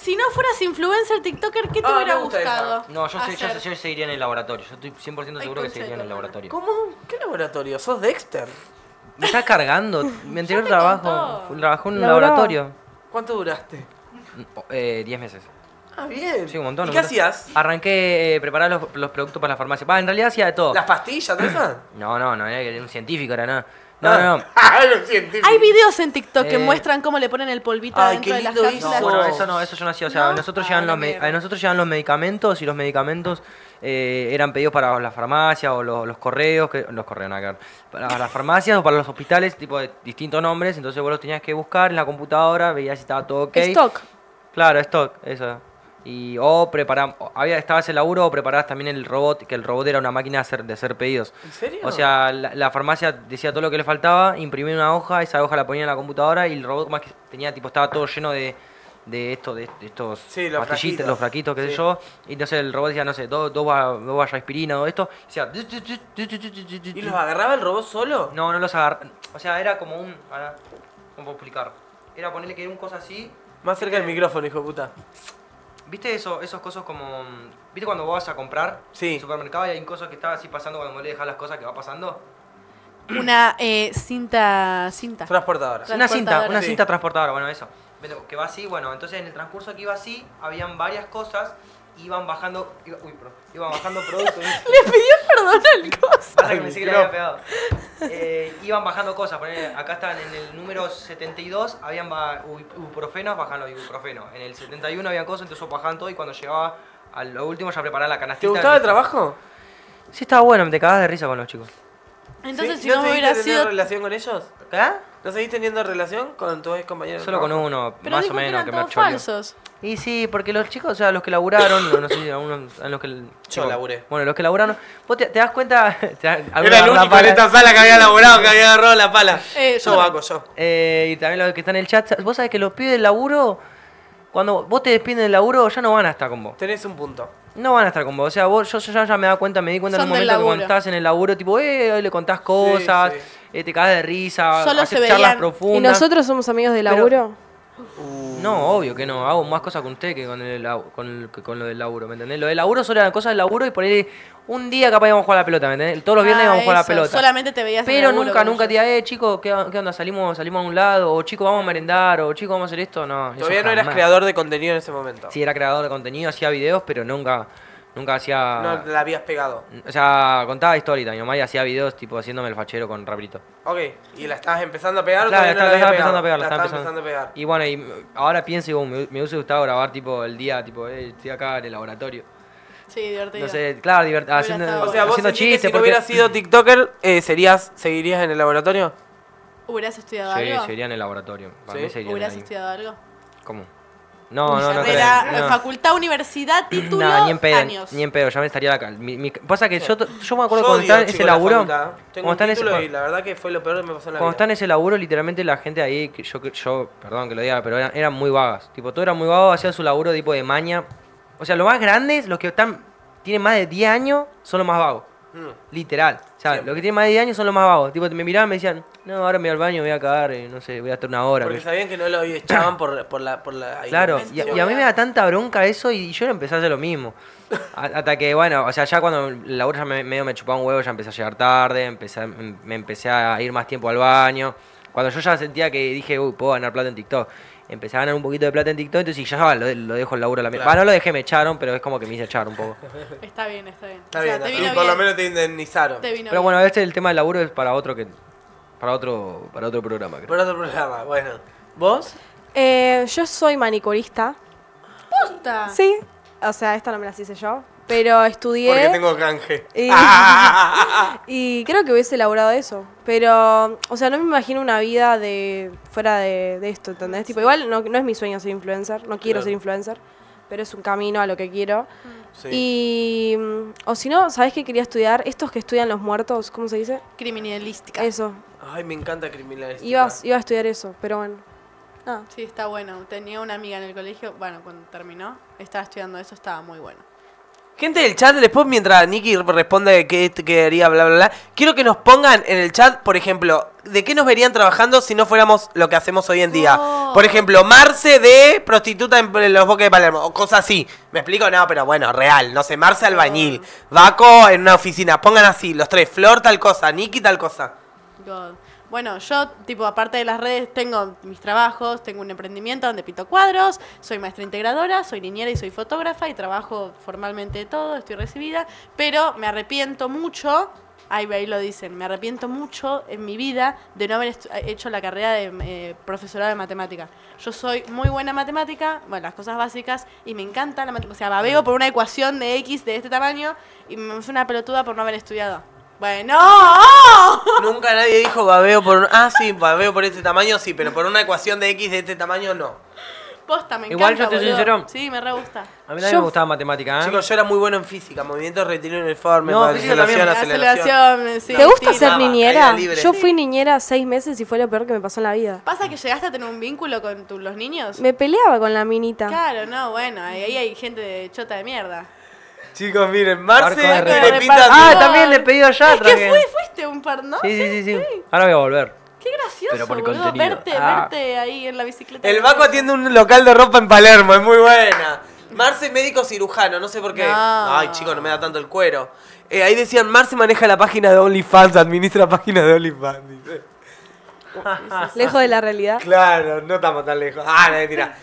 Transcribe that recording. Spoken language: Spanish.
Si no fueras influencer, TikToker, ¿qué te Ah, hubiera me gusta gustado? No, yo, sé, yo, hacer? sé- yo seguiría en el laboratorio. Yo estoy 100% Ay, seguro que concha seguiría en de el tu laboratorio. ¿Cómo? ¿Qué laboratorio? ¿Sos Dexter? Me está cargando. Mi anterior te trabajo. contó. Trabajó en un laboratorio. ¿Cuánto duraste? Eh, 10 meses. Ah, bien. Sí, un montón. ¿Y un qué montón. hacías? Arranqué a preparar los, los productos para la farmacia. Va, en realidad hacía de todo. ¿Las pastillas, todo eso? No, no, no, era un científico, era nada. No, Ah. no, no. Ah, un científico. Hay videos en TikTok que Eh. muestran cómo le ponen el polvito Ay, dentro de las cápsulas. eso. Bueno, eso no, eso yo no hacía. O sea, ¿No? a nosotros Ah, llegan los me- mierda. a nosotros llegan los medicamentos y los medicamentos eh, eran pedidos para la farmacia o los, los correos, que, los correos, nada que ver, para las farmacias o para los hospitales, tipo de distintos nombres. Entonces vos los tenías que buscar en la computadora, veías si estaba todo ok. Stock. Claro, stock, eso. Y o preparar, había estaba ese laburo o preparabas también el robot, que el robot era una máquina de hacer, de hacer pedidos. ¿En serio? O sea, la, la farmacia decía todo lo que le faltaba, imprimía una hoja, esa hoja la ponía en la computadora y el robot más que tenía, tipo, estaba todo lleno de, de esto, de, de estos Sí, los fraquitos. los fraquitos, qué sé yo. Y entonces el robot decía, no sé, dos, va- dos vallas aspirina o esto. Y decía, ¿Y los agarraba el robot solo? no, no los agarra. O sea, era como un. ¿Cómo puedo explicar? Era ponerle que era un cosa así. Más cerca del micrófono, hijo de puta. ¿Viste eso, esos cosas como. mm, ¿Viste cuando vos vas a comprar Sí. en el supermercado y hay cosas que está así pasando cuando vos le dejas las cosas que va pasando? Una eh, cinta. cinta. Transportadora. Tra- Una cinta, una Sí. cinta transportadora, bueno, eso. Que va así, bueno, entonces en el transcurso que iba así, habían varias cosas, iban bajando. iba- uy, pro- iban bajando productos. Le pidió perdón al coso. Pasa que pensé que le había pegado. Eh, iban bajando cosas. ponele, acá están en el número 72, habían ba- ibuprofenos, bajan los ibuprofenos. En el 71 había cosas, entonces bajaban todo y cuando llegaba a lo último ya preparaban la ¿Te canastita. gustaba el trabajo? Sí, estaba bueno, te cagabas de risa con los chicos. Entonces, ¿Sí? si no, me hubiera sido. relación con ellos? ¿Qué? ¿No seguís teniendo relación con tus ex compañeros? Solo con uno, Pero más dijo o menos, que que, eran me todos choreó. falsos. Y sí, porque los chicos, o sea, los que laburaron, no, no sé si algunos en los que... Yo laburé. Bueno, los que laburaron, vos te, te das cuenta... te das- Era el único en esta sala que había laburado, que había agarrado la pala. Eh, yo. Baco, yo. Eh, y también los que están en el chat, vos sabés que los pibes del laburo, cuando vos te despiden del laburo, ya no van a estar con vos. Tenés un punto. No van a estar con vos. O sea, vos, yo, yo ya, ya me da cuenta, me di cuenta en un del momento que cuando laburo. estás en el laburo, tipo, eh, hoy le contás cosas, sí. eh, te cagas de risa, Solo haces se charlas veían- ¿Y profundas. nosotros somos amigos de Pero- laburo? No, obvio que no. Hago más cosas con usted que con, el, con, el- que con lo del laburo, ¿me entendés? Lo del laburo solo eran cosas del laburo y por ahí un día capaz íbamos a jugar a la pelota, ¿me entendés? Todos los viernes Ah, íbamos a jugar a la pelota. Solamente te veías en Pero el laburo nunca, nunca te diga, eh, chicos, ¿qué, qué onda? ¿Salimos, ¿Salimos a un lado? O chicos, vamos a merendar? O chicos, vamos a hacer esto? No. Todavía no eras creador de contenido en ese momento. Sí, era creador de contenido, hacía videos, pero nunca, nunca hacía... No la habías pegado. O sea, contaba historias, mi mamá y hacía videos tipo haciéndome el fachero con rapidito. Ok, ¿y la estabas empezando a pegar o Claro, todavía la no la estaba, habías estaba empezando a pegar, la La estaba empezando a pegar. Y bueno, y ahora pienso y digo, me, me hubiese gustado grabar tipo el día, tipo, eh, estoy acá en el laboratorio. Sí, divertido. No sé, claro, divert- Hubiera haciendo, O sea, vos haciendo chistes. si no porque- hubieras sido TikToker, eh, serías, ¿seguirías en el laboratorio? ¿Hubieras estudiado Sí, algo? seguiría en el laboratorio. Para ¿Sí? mí ¿Hubieras estudiado algo? ¿Cómo? No, no, no. Carrera, creo, no. facultad, universidad, título, Nah, ni en pedo, años. ni en pedo, ya me estaría acá. Mi, mi- pasa que yo, yo me acuerdo cuando odio, estaba en chico, ese la laburo. Tengo Cuando un está en ese, título y la verdad que fue lo peor que me pasó en la Cuando vida. está en ese laburo, literalmente la gente ahí, que yo, que- yo perdón que lo diga, pero eran, eran muy vagas. Tipo, todo era muy vago, hacían su laburo tipo de maña. O sea, los más grandes, los que están tienen más de 10 años, son los más vagos. Mm. Literal. O sea, los que tienen más de 10 años son los más vagos. Tipo, me miraban y me decían, no, ahora me voy al baño, me voy a cagar, eh, no sé, voy a estar una hora. Porque que- sabían que no lo echaban por, por la, por la Claro, y, a mí me da tanta bronca eso y yo empecé a hacer lo mismo. A- Hasta que, bueno, o sea, ya cuando laburo ya me, medio me chupaba un huevo, ya empecé a llegar tarde, empecé, a- me empecé a ir más tiempo al baño. Cuando yo ya sentía que dije, uy, puedo ganar plata en TikTok. Empecé a ganar un poquito de plata en TikTok, entonces ya va, lo, lo dejo el laburo a la mierda. Claro. Va, no lo dejé, me echaron, pero es como que me hice echar un poco. Está bien, está bien. Está O sea, bien, te por lo menos te indemnizaron. Te vino Pero bien. bueno, este el tema del laburo es para otro que para otro para otro programa, creo. Por otro programa, bueno. ¿Vos? Eh, yo soy manicurista. Posta. Sí. O sea, esta no me las hice yo. Pero estudié. Porque tengo canje. Y- Y creo que hubiese elaborado eso. Pero, o sea, no me imagino una vida de fuera de, de esto, ¿entendés? Tipo, igual no, no es mi sueño ser influencer, no quiero Claro. ser influencer, pero es un camino a lo que quiero. Sí. Y, mm, o si no, ¿sabés qué quería estudiar? Estos que estudian los muertos, ¿cómo se dice? Criminalística. Eso. Ay, me encanta criminalística. Iba, iba a estudiar eso, pero bueno. Ah, Sí, está bueno. Tenía una amiga en el colegio, bueno, cuando terminó, estaba estudiando eso, estaba muy bueno. Gente del chat, después mientras Nicky responde qué quería, bla, bla, bla, quiero que nos pongan en el chat, por ejemplo, de qué nos verían trabajando si no fuéramos lo que hacemos hoy en día. Oh. Por ejemplo, Marce de prostituta en los bosques de Palermo, o cosas así. ¿Me explico? No, pero bueno, real. No sé, Marce albañil, Vaco en una oficina. Pongan así, los tres. Flor tal cosa, Nicky tal cosa. God. Bueno, yo, tipo, aparte de las redes, tengo mis trabajos, tengo un emprendimiento donde pinto cuadros, soy maestra integradora, soy niñera y soy fotógrafa y trabajo formalmente todo, estoy recibida, pero me arrepiento mucho, ahí, ahí lo dicen, me arrepiento mucho en mi vida de no haber hecho la carrera de eh, profesorado de matemática. Yo soy muy buena en matemática, bueno, las cosas básicas, y me encanta la matemática. O sea, babeo por una ecuación de X de este tamaño y me fue una pelotuda por no haber estudiado. Bueno, Nunca nadie dijo babeo por un... Ah, sí, babeo por este tamaño, sí, pero por una ecuación de X de este tamaño, no. posta, me Igual, encanta. yo te soy boludo. sincero. Sí, me re gusta. A mí también Yo- me gustaba matemática, ¿eh? Chicos, yo era muy bueno en física, movimientos retiro uniforme, No, no, física también. Aceleración, sí. ¿Te gusta sí, ser nada, niñera? caída libre. Yo fui niñera seis meses y fue lo peor que me pasó en la vida. ¿Pasa que llegaste a tener un vínculo con tu- los niños? Me peleaba con la minita. Claro, no, bueno, ahí, ahí hay gente de chota de mierda. Chicos, miren, Marce de le pinta... Ah, también le pedí allá. Es que traje. fui, fuiste un par, ¿no? Sí, sí, sí, sí. Ahora voy a volver. Qué gracioso, Pero por el boludo, contenido. verte, Ah. verte ahí en la bicicleta. El Baco atiende un local de ropa en Palermo, es muy buena. Marce médico cirujano, no sé por qué. No. Ay, chicos, no me da tanto el cuero. Eh, ahí decían, Marce maneja la página de OnlyFans, administra la página de OnlyFans. dice. Lejos de la realidad. Claro, no estamos tan lejos. Ah, no, mentira.